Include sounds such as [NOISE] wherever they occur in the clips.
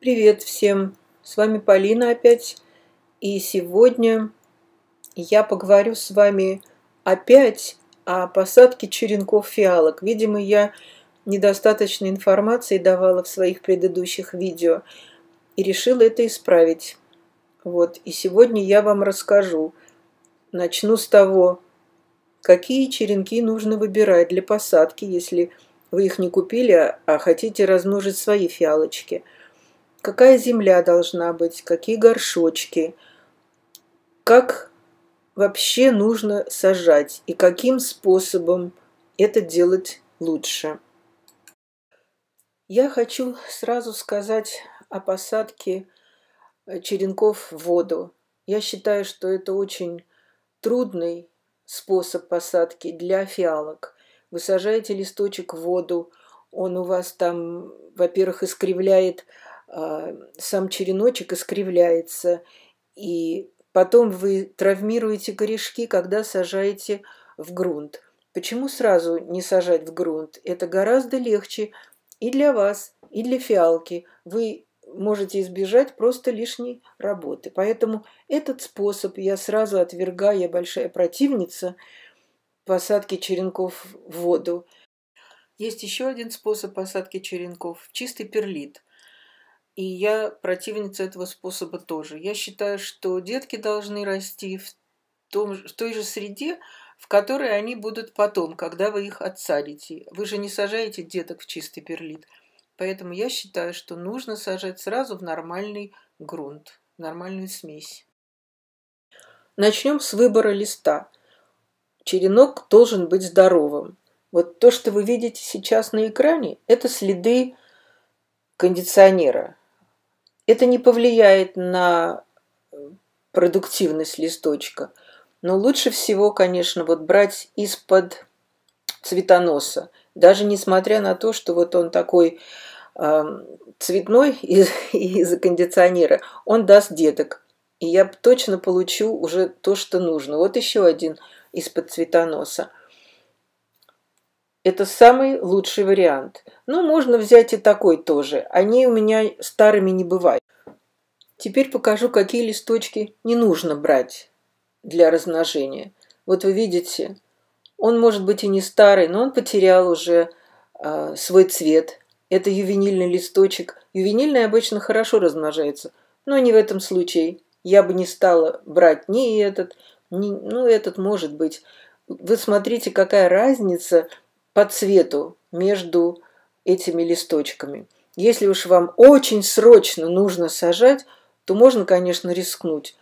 Привет всем! С вами Полина опять. И сегодня я поговорю с вами опять о посадке черенков фиалок. Видимо, я недостаточно информации давала в своих предыдущих видео и решила это исправить. Вот, и сегодня я вам расскажу. Начну с того, какие черенки нужно выбирать для посадки, если вы их не купили, а хотите размножить свои фиалочки. Какая земля должна быть, какие горшочки, как вообще нужно сажать и каким способом это делать лучше. Я хочу сразу сказать о посадке э, черенков в воду. Я считаю, что это очень трудный способ посадки для фиалок. Вы сажаете листочек в воду, он у вас там, во-первых, искривляет, сам череночек искривляется, и потом вы травмируете корешки, когда сажаете в грунт. Почему сразу не сажать в грунт? Это гораздо легче и для вас, и для фиалки. Вы можете избежать просто лишней работы. Поэтому этот способ я сразу отвергаю, я большая противница посадки черенков в воду. Есть еще один способ посадки черенков – чистый перлит. И я противница этого способа тоже. Я считаю, что детки должны расти в, том, в той же среде, в которой они будут потом, когда вы их отсадите. Вы же не сажаете деток в чистый перлит – Поэтому я считаю, что нужно сажать сразу в нормальный грунт, в нормальную смесь. Начнем с выбора листа. Черенок должен быть здоровым. Вот то, что вы видите сейчас на экране, это следы кондиционера. Это не повлияет на продуктивность листочка. Но лучше всего, конечно, вот брать из-под цветоноса. Даже несмотря на то, что вот он такой цветной [LAUGHS] из, из кондиционера, он даст деток. И я точно получу уже то, что нужно. Вот еще один из-под цветоноса. Это самый лучший вариант. Ну, можно взять и такой тоже. Они у меня старыми не бывают. Теперь покажу, какие листочки не нужно брать для размножения. Вот вы видите, он может быть и не старый, но он потерял уже э, свой цвет. Это ювенильный листочек. Ювенильный обычно хорошо размножается, но не в этом случае. Я бы не стала брать ни этот, ни, ну, этот может быть. Вы смотрите, какая разница по цвету между этими листочками. Если уж вам очень срочно нужно сажать, то можно, конечно, рискнуть.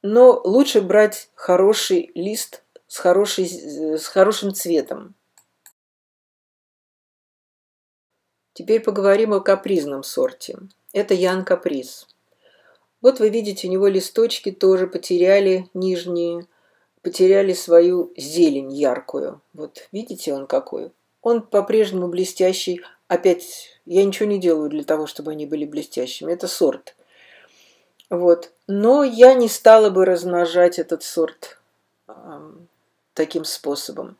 Но лучше брать хороший лист с, хорошей, с хорошим цветом. Теперь поговорим о капризном сорте. Это Ян Каприз. Вот вы видите, у него листочки тоже потеряли нижние, потеряли свою зелень яркую. Вот видите он какой? Он по-прежнему блестящий. Опять, я ничего не делаю для того, чтобы они были блестящими. Это сорт. Вот. Но я не стала бы размножать этот сорт э, таким способом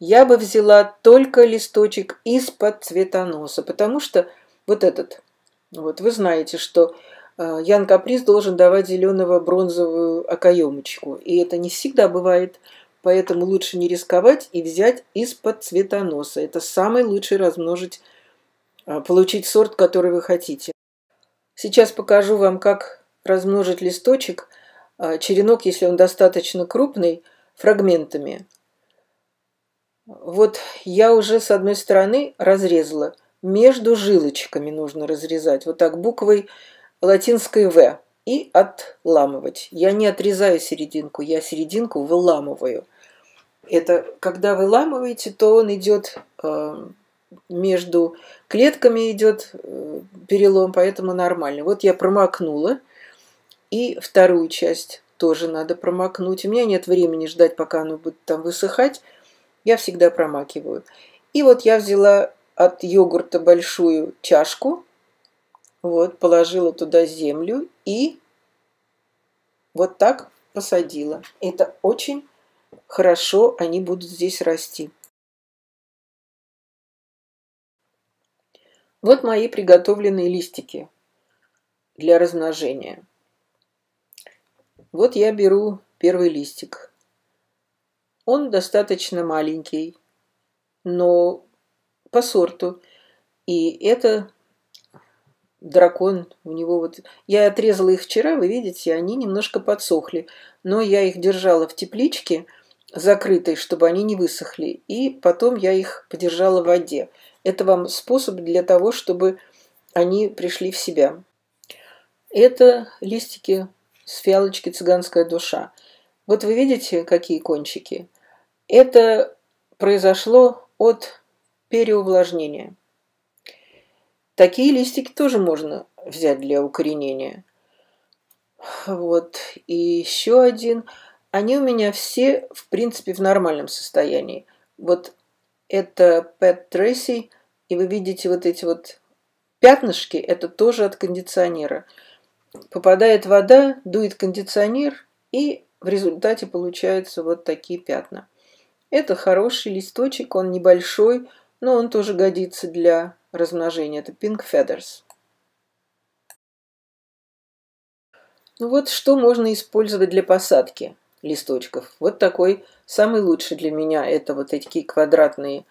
я бы взяла только листочек из-под цветоноса, потому что вот этот, вот вы знаете, что э, Ян Каприз должен давать зеленого бронзовую окоемочку, и это не всегда бывает, поэтому лучше не рисковать и взять из-под цветоноса. Это самый лучший размножить, э, получить сорт, который вы хотите. Сейчас покажу вам, как размножить листочек, э, черенок, если он достаточно крупный, фрагментами – вот я уже с одной стороны разрезала. Между жилочками нужно разрезать. Вот так буквой латинской «В» и отламывать. Я не отрезаю серединку, я серединку выламываю. Это когда выламываете, то он идет э, между клетками идет э, перелом, поэтому нормально. Вот я промокнула. И вторую часть тоже надо промокнуть. У меня нет времени ждать, пока оно будет там высыхать. Я всегда промакиваю. И вот я взяла от йогурта большую чашку, вот, положила туда землю и вот так посадила. Это очень хорошо, они будут здесь расти. Вот мои приготовленные листики. для размножения. Вот я беру первый листик. Он достаточно маленький, но по сорту. И это дракон, у него вот... Я отрезала их вчера, вы видите, они немножко подсохли. Но я их держала в тепличке закрытой, чтобы они не высохли. И потом я их подержала в воде. Это вам способ для того, чтобы они пришли в себя. Это листики с фиалочки «Цыганская душа». Вот вы видите, какие кончики? Это произошло от переувлажнения. Такие листики тоже можно взять для укоренения. Вот. И еще один. Они у меня все, в принципе, в нормальном состоянии. Вот это Pet Tracy, и вы видите вот эти вот пятнышки, это тоже от кондиционера. Попадает вода, дует кондиционер, и в результате получаются вот такие пятна. Это хороший листочек, он небольшой, но он тоже годится для размножения. Это Pink Feathers. Ну вот что можно использовать для посадки листочков. Вот такой самый лучший для меня это вот такие квадратные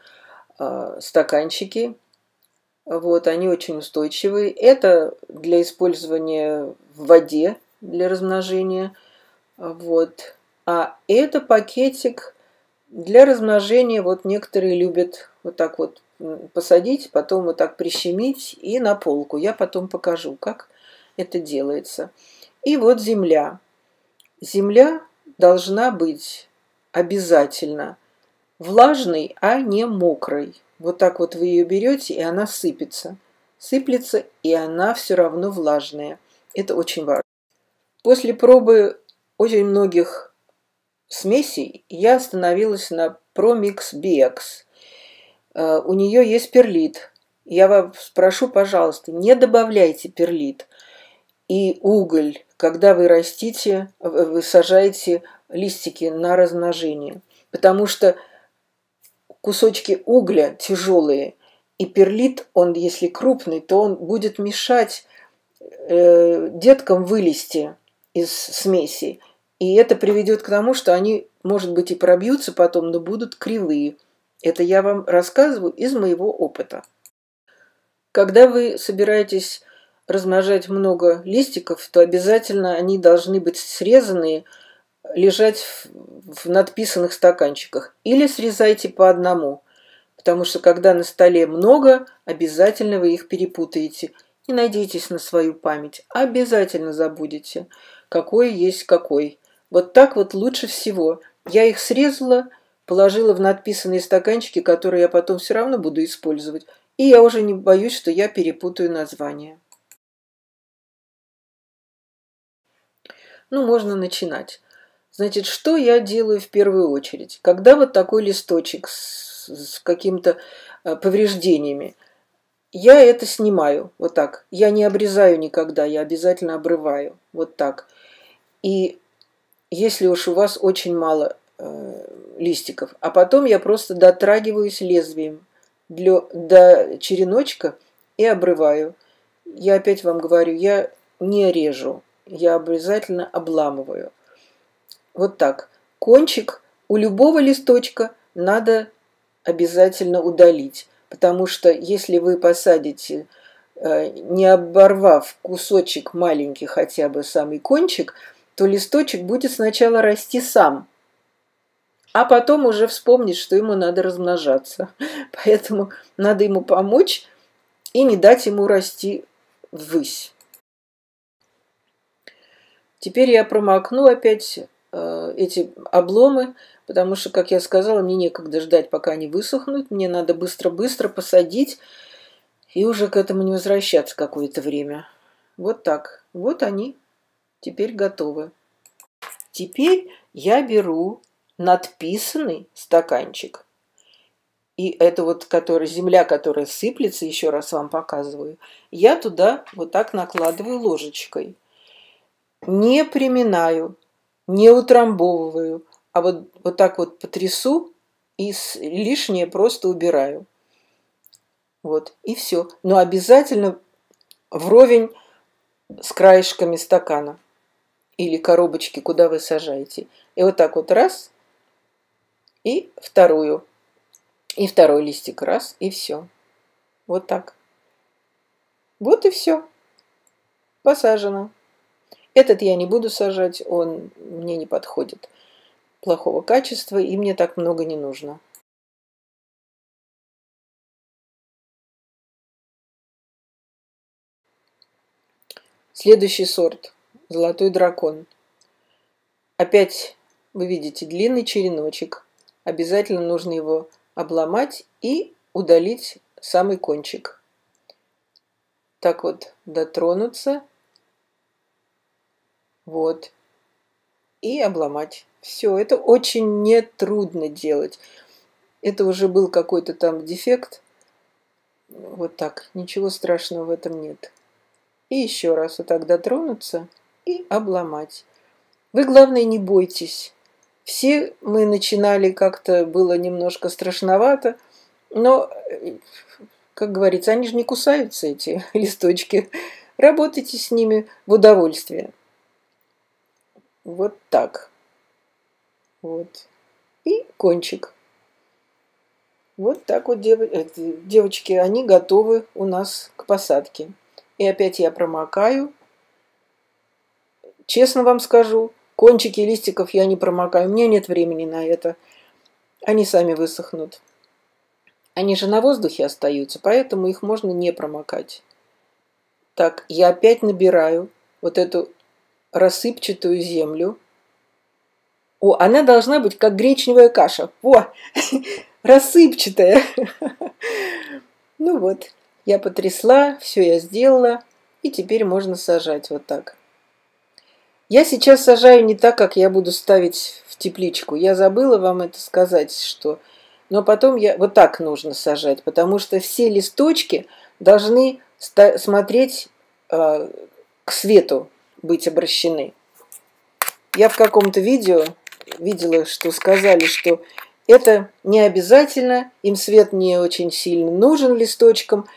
э, стаканчики. Вот, они очень устойчивые. Это для использования в воде для размножения. Вот. А это пакетик для размножения. Вот некоторые любят вот так вот посадить, потом вот так прищемить и на полку. Я потом покажу, как это делается. И вот земля. Земля должна быть обязательно влажной, а не мокрой. Вот так вот вы ее берете, и она сыпется. Сыплется, и она все равно влажная. Это очень важно. После пробы очень многих смесей я остановилась на Promix BX – у нее есть перлит. Я вас прошу, пожалуйста, не добавляйте перлит и уголь, когда вы растите, вы сажаете листики на размножение. Потому что кусочки угля тяжелые, и перлит, он, если крупный, то он будет мешать э, деткам вылезти из смеси. И это приведет к тому, что они, может быть, и пробьются потом, но будут кривые. Это я вам рассказываю из моего опыта. Когда вы собираетесь размножать много листиков, то обязательно они должны быть срезанные, лежать в, надписанных стаканчиках. Или срезайте по одному, потому что когда на столе много, обязательно вы их перепутаете. Не надейтесь на свою память, обязательно забудете, какой есть какой. Вот так вот лучше всего. Я их срезала, положила в надписанные стаканчики, которые я потом все равно буду использовать. И я уже не боюсь, что я перепутаю название. Ну, можно начинать. Значит, что я делаю в первую очередь? Когда вот такой листочек с, с какими-то э, повреждениями, я это снимаю вот так. Я не обрезаю никогда, я обязательно обрываю вот так. И если уж у вас очень мало листиков, а потом я просто дотрагиваюсь лезвием для, до череночка и обрываю. Я опять вам говорю, я не режу, я обязательно обламываю. Вот так. Кончик у любого листочка надо обязательно удалить, потому что если вы посадите, э, не оборвав кусочек маленький, хотя бы самый кончик, то листочек будет сначала расти сам – а потом уже вспомнить, что ему надо размножаться. [LAUGHS] Поэтому надо ему помочь и не дать ему расти ввысь. Теперь я промокну опять э, эти обломы, потому что, как я сказала, мне некогда ждать, пока они высохнут. Мне надо быстро-быстро посадить и уже к этому не возвращаться какое-то время. Вот так. Вот они теперь готовы. Теперь я беру надписанный стаканчик. И это вот который, земля, которая сыплется, еще раз вам показываю, я туда вот так накладываю ложечкой. Не приминаю, не утрамбовываю, а вот, вот так вот потрясу и лишнее просто убираю. Вот, и все. Но обязательно вровень с краешками стакана или коробочки, куда вы сажаете. И вот так вот раз, и вторую, и второй листик раз, и все. Вот так. Вот и все. Посажено. Этот я не буду сажать, он мне не подходит. Плохого качества, и мне так много не нужно. Следующий сорт. Золотой дракон. Опять вы видите длинный череночек. Обязательно нужно его обломать и удалить самый кончик. Так вот дотронуться. Вот. И обломать. Все, это очень нетрудно делать. Это уже был какой-то там дефект. Вот так. Ничего страшного в этом нет. И еще раз вот так дотронуться и обломать. Вы, главное, не бойтесь. Все мы начинали как-то, было немножко страшновато, но, как говорится, они же не кусаются, эти [LAUGHS] листочки. Работайте с ними в удовольствие. Вот так. Вот. И кончик. Вот так вот дев... девочки, они готовы у нас к посадке. И опять я промокаю. Честно вам скажу, кончики листиков я не промокаю. У меня нет времени на это. Они сами высохнут. Они же на воздухе остаются, поэтому их можно не промокать. Так, я опять набираю вот эту рассыпчатую землю. О, она должна быть как гречневая каша. Во, [LAUGHS] рассыпчатая. [LAUGHS] Ну вот, я потрясла, все я сделала, и теперь можно сажать вот так. Я сейчас сажаю не так, как я буду ставить в тепличку. Я забыла вам это сказать, что... Но потом я... Вот так нужно сажать, потому что все листочки должны смотреть э, к свету, быть обращены. Я в каком-то видео видела, что сказали, что это не обязательно, им свет не очень сильно нужен листочкам,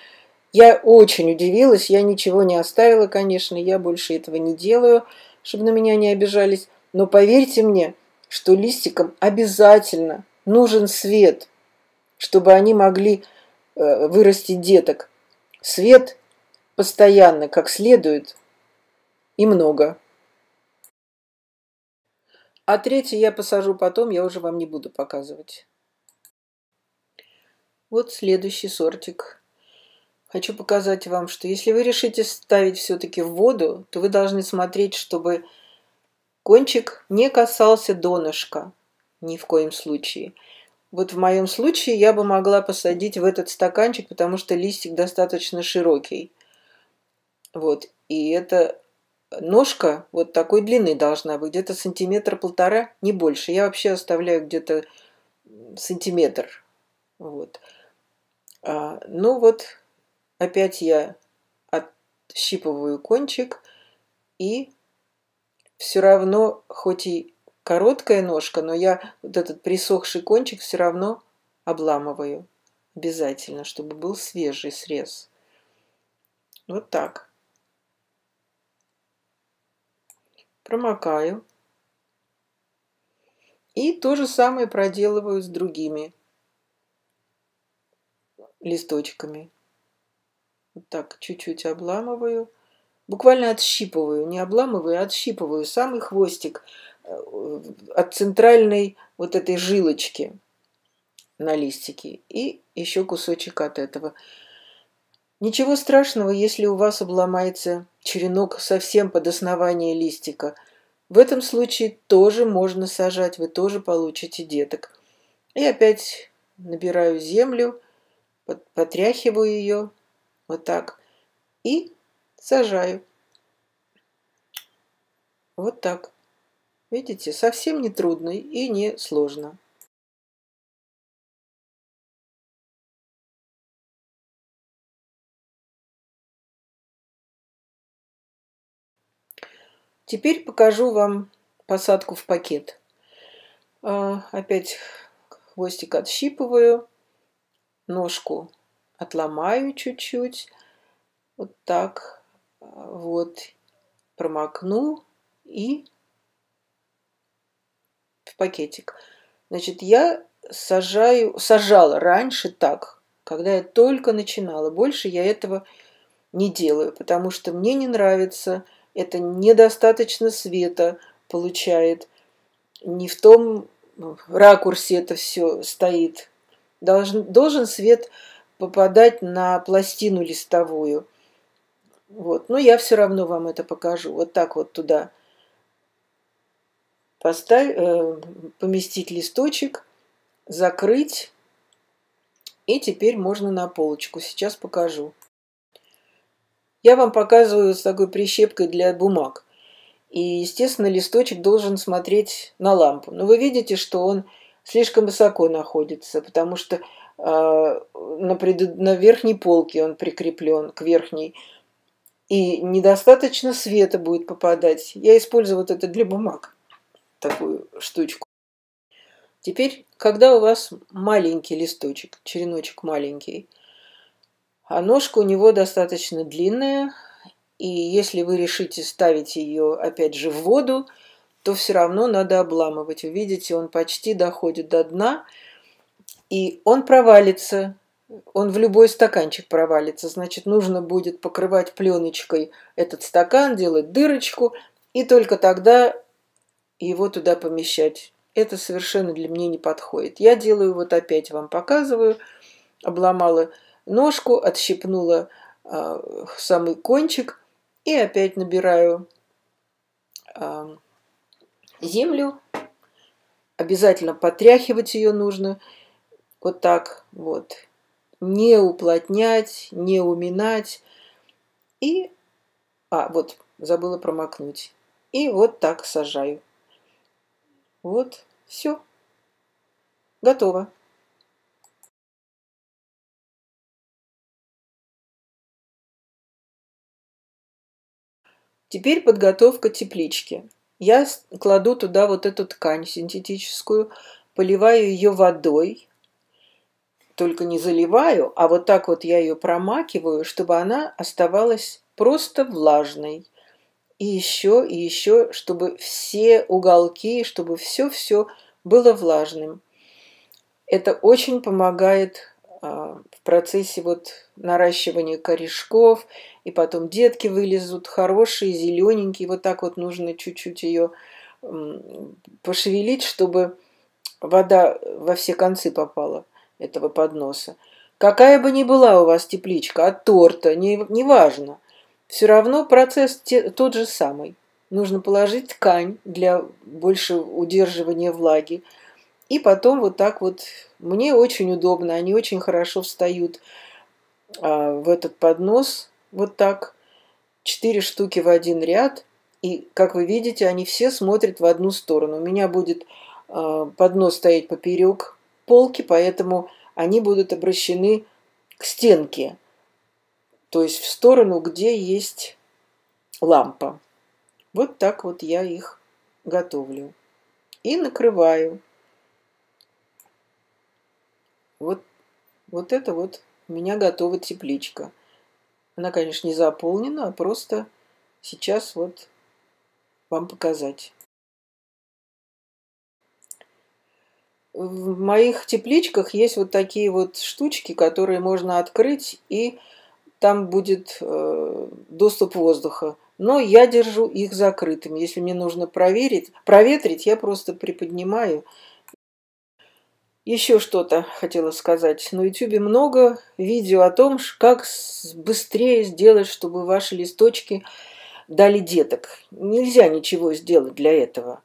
я очень удивилась, я ничего не оставила, конечно, я больше этого не делаю, чтобы на меня не обижались. Но поверьте мне, что листикам обязательно нужен свет, чтобы они могли э, вырастить деток. Свет постоянно, как следует, и много. А третий я посажу потом, я уже вам не буду показывать. Вот следующий сортик. Хочу показать вам, что если вы решите ставить все-таки в воду, то вы должны смотреть, чтобы кончик не касался донышка. Ни в коем случае. Вот в моем случае я бы могла посадить в этот стаканчик, потому что листик достаточно широкий. Вот. И эта ножка вот такой длины должна быть, где-то сантиметр полтора, не больше. Я вообще оставляю где-то сантиметр. Вот. А, ну вот, Опять я отщипываю кончик и все равно, хоть и короткая ножка, но я вот этот присохший кончик все равно обламываю. Обязательно, чтобы был свежий срез. Вот так. Промокаю. И то же самое проделываю с другими листочками. Вот так чуть-чуть обламываю. Буквально отщипываю, не обламываю, а отщипываю самый хвостик э, от центральной вот этой жилочки на листике. И еще кусочек от этого. Ничего страшного, если у вас обломается черенок совсем под основание листика. В этом случае тоже можно сажать, вы тоже получите деток. И опять набираю землю, потряхиваю ее, вот так. И сажаю. Вот так. Видите, совсем не трудно и не сложно. Теперь покажу вам посадку в пакет. А, опять хвостик отщипываю, ножку отломаю чуть-чуть, вот так, вот, промокну и в пакетик. Значит, я сажаю, сажала раньше так, когда я только начинала. Больше я этого не делаю, потому что мне не нравится, это недостаточно света получает, не в том ракурсе это все стоит. Должен, должен свет попадать на пластину листовую. Вот. Но я все равно вам это покажу. Вот так вот туда поставь, э, поместить листочек, закрыть. И теперь можно на полочку. Сейчас покажу. Я вам показываю с такой прищепкой для бумаг. И, естественно, листочек должен смотреть на лампу. Но вы видите, что он слишком высоко находится, потому что на, пред... на верхней полке он прикреплен к верхней. И недостаточно света будет попадать. Я использую вот это для бумаг, такую штучку. Теперь, когда у вас маленький листочек, череночек маленький, а ножка у него достаточно длинная, и если вы решите ставить ее, опять же, в воду, то все равно надо обламывать. Вы видите, он почти доходит до дна, и он провалится, он в любой стаканчик провалится. Значит, нужно будет покрывать пленочкой этот стакан, делать дырочку, и только тогда его туда помещать. Это совершенно для меня не подходит. Я делаю, вот опять вам показываю, обломала ножку, отщипнула э, самый кончик, и опять набираю э, землю. Обязательно потряхивать ее нужно. Вот так вот. Не уплотнять, не уминать. И... А, вот, забыла промокнуть. И вот так сажаю. Вот, все. Готово. Теперь подготовка теплички. Я кладу туда вот эту ткань синтетическую, поливаю ее водой, только не заливаю, а вот так вот я ее промакиваю, чтобы она оставалась просто влажной. И еще, и еще, чтобы все уголки, чтобы все-все было влажным. Это очень помогает а, в процессе вот наращивания корешков, и потом детки вылезут хорошие, зелененькие, вот так вот нужно чуть-чуть ее пошевелить, чтобы вода во все концы попала этого подноса. Какая бы ни была у вас тепличка, от торта, не, не важно, все равно процесс те, тот же самый. Нужно положить ткань для большего удерживания влаги, и потом вот так вот, мне очень удобно, они очень хорошо встают а, в этот поднос, вот так, четыре штуки в один ряд, и, как вы видите, они все смотрят в одну сторону. У меня будет а, поднос стоять поперек полки, поэтому они будут обращены к стенке, то есть в сторону, где есть лампа. Вот так вот я их готовлю. И накрываю. Вот, вот это вот у меня готова тепличка. Она, конечно, не заполнена, а просто сейчас вот вам показать. В моих тепличках есть вот такие вот штучки, которые можно открыть, и там будет э, доступ воздуха. Но я держу их закрытыми. Если мне нужно проверить, проветрить, я просто приподнимаю еще что-то хотела сказать. На YouTube много видео о том, как быстрее сделать, чтобы ваши листочки дали деток. Нельзя ничего сделать для этого.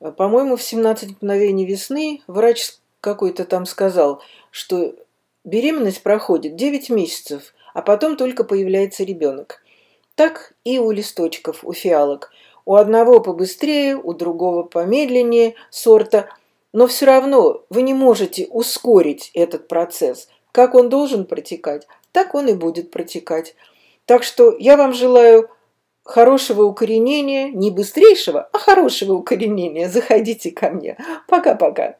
По-моему, в 17 мгновений весны врач какой-то там сказал, что беременность проходит 9 месяцев, а потом только появляется ребенок. Так и у листочков, у фиалок. У одного побыстрее, у другого помедленнее сорта – но все равно вы не можете ускорить этот процесс. Как он должен протекать, так он и будет протекать. Так что я вам желаю хорошего укоренения, не быстрейшего, а хорошего укоренения. Заходите ко мне. Пока-пока.